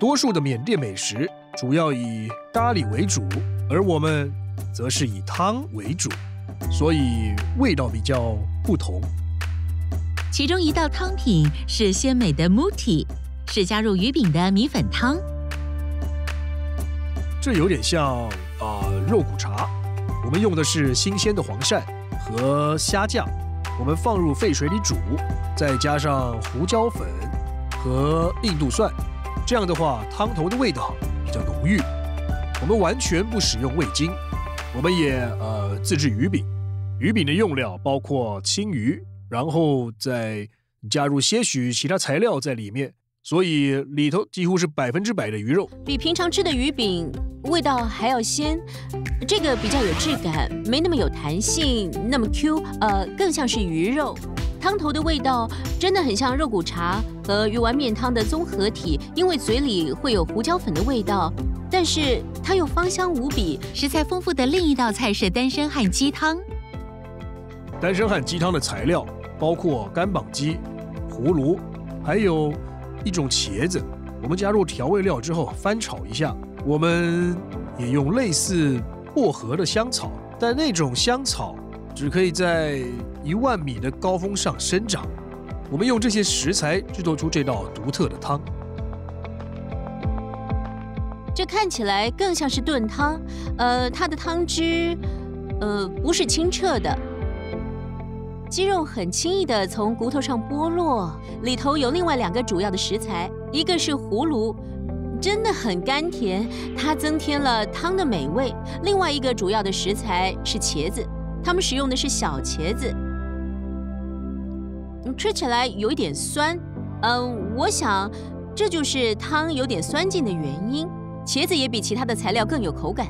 多数的缅甸美食主要以咖喱为主，而我们则是以汤为主，所以味道比较不同。其中一道汤品是鲜美的 muti，是加入鱼饼的米粉汤。这有点像啊肉骨茶，我们用的是新鲜的黄鳝和虾酱，我们放入沸水里煮，再加上胡椒粉和印度蒜，这样的话汤头的味道比较浓郁。我们完全不使用味精，我们也呃自制鱼饼，鱼饼的用料包括青鱼，然后再加入些许其他材料在里面。所以里头几乎是百分之百的鱼肉，比平常吃的鱼饼味道还要鲜。这个比较有质感，没那么有弹性，那么 Q，呃，更像是鱼肉。汤头的味道真的很像肉骨茶和鱼丸面汤的综合体，因为嘴里会有胡椒粉的味道，但是它又芳香无比。食材丰富的另一道菜是丹参汉鸡汤。丹参汉鸡汤的材料包括干膀鸡、葫芦，还有。一种茄子，我们加入调味料之后翻炒一下。我们也用类似薄荷的香草，但那种香草只可以在一万米的高峰上生长。我们用这些食材制作出这道独特的汤。这看起来更像是炖汤，呃，它的汤汁，呃，不是清澈的。鸡肉很轻易的从骨头上剥落，里头有另外两个主要的食材，一个是葫芦，真的很甘甜，它增添了汤的美味。另外一个主要的食材是茄子，他们使用的是小茄子，吃起来有一点酸，嗯，我想这就是汤有点酸劲的原因。茄子也比其他的材料更有口感。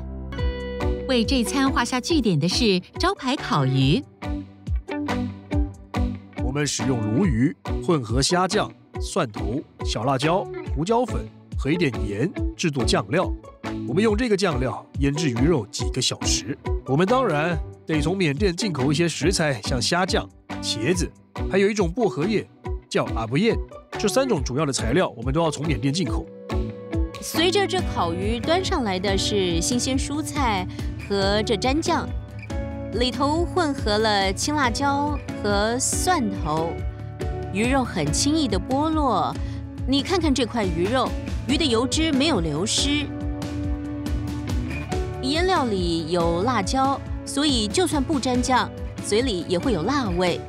为这餐画下句点的是招牌烤鱼。我们使用鲈鱼混合虾酱、蒜头、小辣椒、胡椒粉和一点盐制作酱料。我们用这个酱料腌制鱼肉几个小时。我们当然得从缅甸进口一些食材，像虾酱、茄子，还有一种薄荷叶叫阿布叶。这三种主要的材料我们都要从缅甸进口。随着这烤鱼端上来的是新鲜蔬菜和这蘸酱。里头混合了青辣椒和蒜头，鱼肉很轻易的剥落。你看看这块鱼肉，鱼的油脂没有流失。腌料里有辣椒，所以就算不沾酱，嘴里也会有辣味。